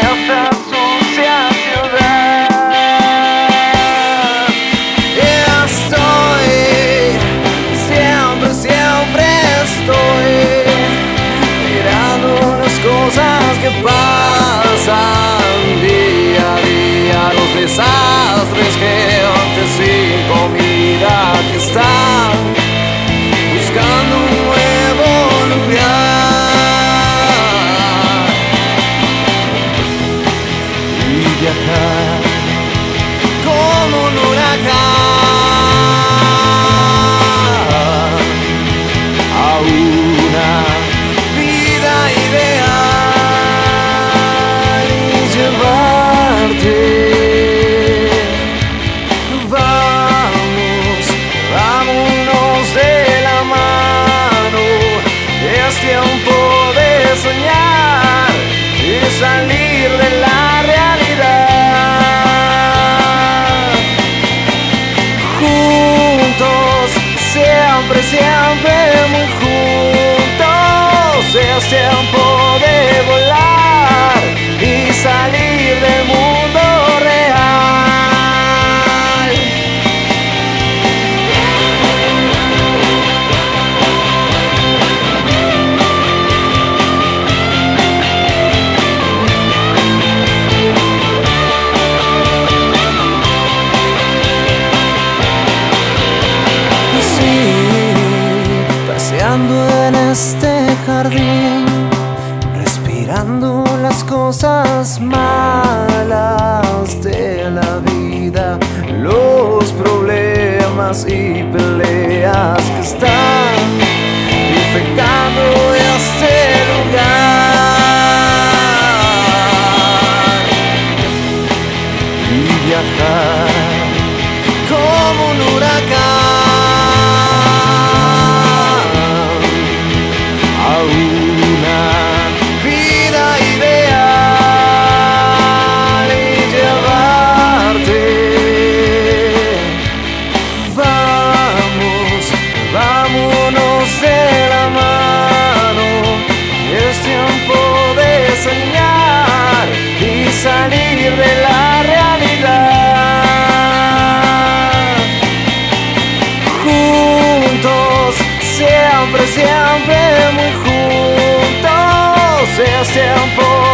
Help up como un huracán a una vida ideal y llevarte. Vamos, vámonos de la mano, es tiempo de soñar y salir de la siempre, siempre muy juntos. Es tiempo cosas malas de la vida, los problemas y peleas que están infectando este lugar y viajar. siempre, siempre muy juntos es tiempo